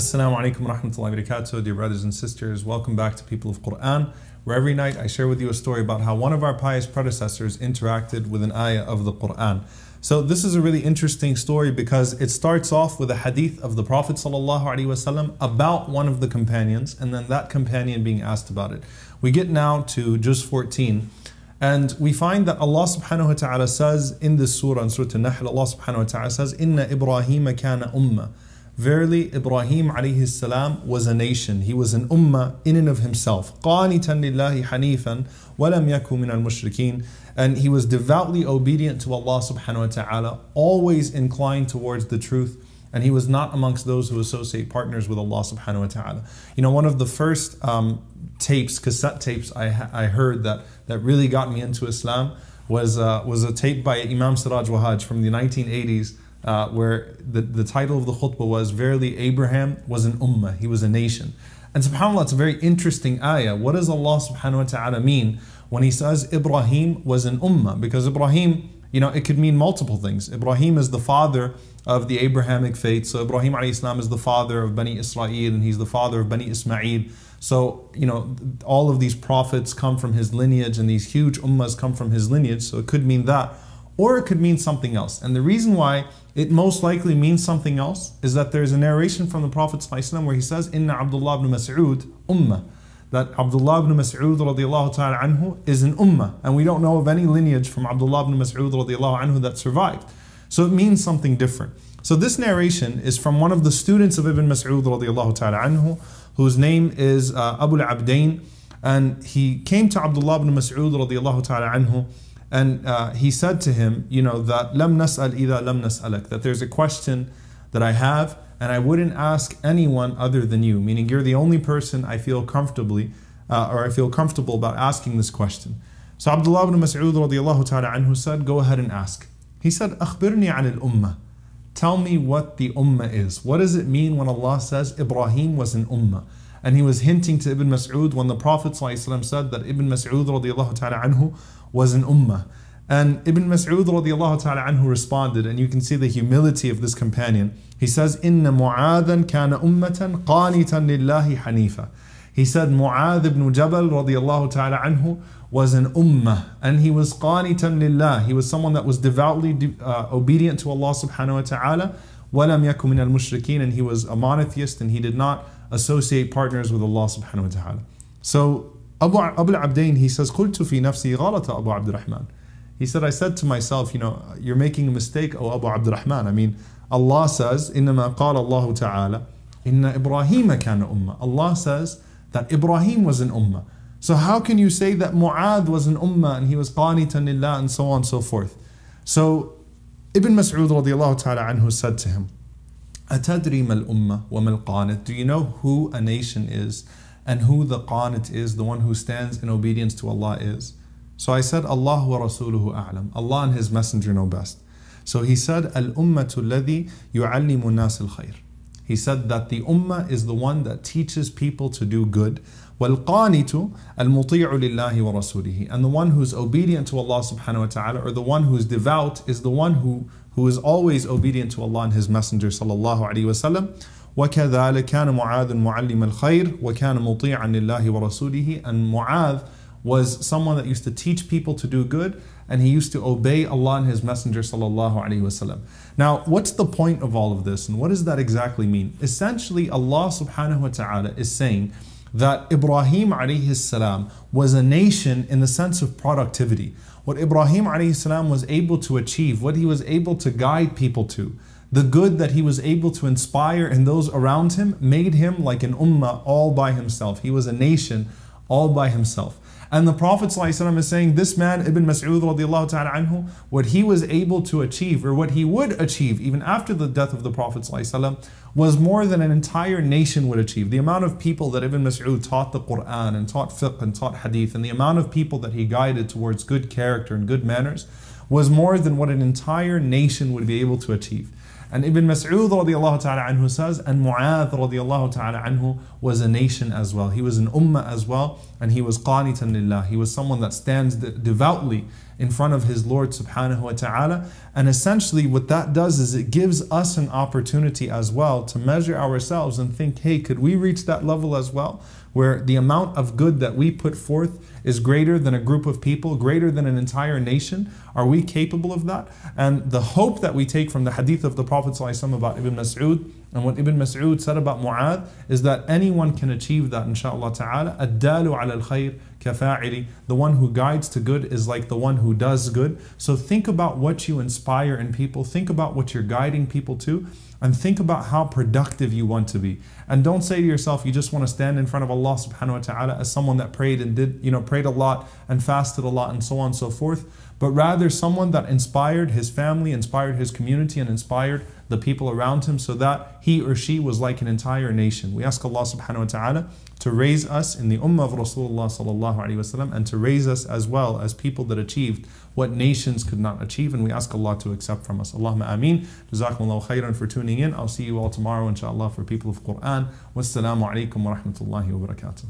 Assalamu alaikum wa rahmatullahi wa barakatuh, dear brothers and sisters. Welcome back to People of Quran, where every night I share with you a story about how one of our pious predecessors interacted with an ayah of the Quran. So this is a really interesting story because it starts off with a hadith of the Prophet about one of the companions, and then that companion being asked about it. We get now to Juz 14, and we find that Allah subhanahu wa ta'ala says in this surah, in Surah An-Nahl, Allah subhanahu wa ta'ala says, Inna Ibrahim kana ummah. Verily, Ibrahim alayhi salam was a nation. He was an ummah in and of himself. قَانِتًا لِلَّهِ حَنِيفًا وَلَمْ يَكُ الْمُشْرِكِينَ And he was devoutly obedient to Allah subhanahu wa ta'ala, always inclined towards the truth, and he was not amongst those who associate partners with Allah subhanahu wa ta'ala. You know, one of the first um, tapes, cassette tapes I, I heard that, that really got me into Islam was, uh, was a tape by Imam Siraj Wahhaj from the 1980s uh, where the, the title of the khutbah was Verily Abraham was an ummah, he was a nation. And subhanAllah, it's a very interesting ayah. What does Allah subhanahu wa ta'ala mean when he says Ibrahim was an ummah? Because Ibrahim, you know, it could mean multiple things. Ibrahim is the father of the Abrahamic faith. So Ibrahim is the father of Bani Israel and he's the father of Bani Ismail. So, you know, all of these prophets come from his lineage and these huge ummahs come from his lineage. So it could mean that. Or it could mean something else. And the reason why it most likely means something else is that there's a narration from the Prophet ﷺ where he says, Inna Abdullah ibn Mas'ud ummah. That Abdullah ibn Mas'ud ta'ala anhu is an ummah. And we don't know of any lineage from Abdullah ibn Mas'ud anhu that survived. So it means something different. So this narration is from one of the students of Ibn Mas'ud ta'ala anhu, whose name is uh, Abu al-Abdain. And he came to Abdullah ibn Mas'ud radiallahu ta'ala anhu and uh, he said to him, you know, that lam nas'al ida, lam nas'alak, that there's a question that I have and I wouldn't ask anyone other than you, meaning you're the only person I feel comfortably uh, or I feel comfortable about asking this question. So Abdullah ibn Mas'ud radiallahu ta'ala anhu said, go ahead and ask. He said, akhbirni anil ummah. Tell me what the ummah is. What does it mean when Allah says Ibrahim was an ummah? And he was hinting to Ibn Mas'ud when the Prophet ﷺ said that Ibn Mas'ud radiallahu ta'ala anhu was an ummah. And Ibn Mas'ud radiallahu ta'ala anhu responded, and you can see the humility of this companion. He says, Inna Mu'adhan kana ummatan qanitan lillahi hanifa. He said Mu'adh ibn Jabal radiallahu ta'ala anhu was an ummah and he was qanitan lillah. He was someone that was devoutly uh, obedient to Allah subhanahu wa ta'ala. وَلَمْ يَكُ مِنَ الْمُشْرِكِينَ And he was a monotheist and he did not associate partners with Allah subhanahu wa ta'ala. So Abu, Abu al-Abdain, he says, قُلْتُ فِي نَفْسِي غَلَطَ Abu Abdurrahman. He said, I said to myself, you know, you're making a mistake, O Abu Abdurrahman. I mean, Allah says, إِنَّمَا قَالَ اللَّهُ تَعَالَى إِنَّ إِبْرَاهِيمَ كَانَ أُمَّةً Allah says that Ibrahim was an ummah. So how can you say that Mu'adh was an ummah and he was qanitan lillah and so on and so forth? So Ibn Mas'ud radiallahu ta'ala anhu said to him, أتدري ما الأمة وما القانت Do you know who a nation is and who the qanit is, the one who stands in obedience to Allah is? So I said, Allah wa rasuluhu a'lam. Allah and His Messenger know best. So he said, Al-ummatu alladhi yu'allimu nas al-khair. He said that the ummah is the one that teaches people to do good. وَالْقَانِتُ الْمُطِيعُ لِلَّهِ وَرَسُولِهِ And the one who's obedient to Allah subhanahu wa ta'ala, or the one who is devout, is the one who, who is always obedient to Allah and His Messenger sallallahu alayhi wa sallam. وكذلك كان معاذ معلم الخير وكان مطيعا لله ورسوله and Mu'adh was someone that used to teach people to do good and he used to obey Allah and his messenger sallallahu alaihi wasallam. Now, what's the point of all of this and what does that exactly mean? Essentially, Allah subhanahu wa ta'ala is saying that Ibrahim alayhi salam was a nation in the sense of productivity. What Ibrahim salam was able to achieve, what he was able to guide people to, the good that he was able to inspire in those around him made him like an ummah all by himself. He was a nation all by himself. And the Prophet ﷺ is saying, this man, Ibn Mas'ud radiallahu what he was able to achieve, or what he would achieve even after the death of the Prophet ﷺ, was more than an entire nation would achieve. The amount of people that Ibn Mas'ud taught the Quran and taught fiqh and taught hadith, and the amount of people that he guided towards good character and good manners, was more than what an entire nation would be able to achieve. And Ibn Mas'ud ta'ala anhu says, and Mu'adh radiallahu ta'ala anhu was a nation as well. He was an ummah as well, and he was qanitan lillah. He was someone that stands devoutly in front of his Lord subhanahu wa ta'ala. And essentially, what that does is it gives us an opportunity as well to measure ourselves and think, hey, could we reach that level as well? Where the amount of good that we put forth is greater than a group of people, greater than an entire nation. Are we capable of that? And the hope that we take from the hadith of the Prophet ﷺ about Ibn Mas'ud and what Ibn Mas'ud said about Mu'adh is that anyone can achieve that, inshaAllah ta'ala. Ad-dalu al-khayr kafa'ili. The one who guides to good is like the one who does good. So think about what you inspire in people. Think about what you're guiding people to and think about how productive you want to be. And don't say to yourself, you just want to stand in front of Allah subhanahu wa ta'ala as someone that prayed and did, you know, prayed a lot and fasted a lot and so on and so forth, but rather someone that inspired his family, inspired his community, and inspired the people around him so that he or she was like an entire nation. We ask Allah subhanahu wa ta'ala to raise us in the ummah of Rasulullah sallallahu alaihi wasallam and to raise us as well as people that achieved what nations could not achieve and we ask Allah to accept from us. Allahumma ameen. Jazakumullahu khairan for tuning in. I'll see you all tomorrow inshallah for people of Quran. Wassalamu alaikum wa rahmatullahi wa barakatuh.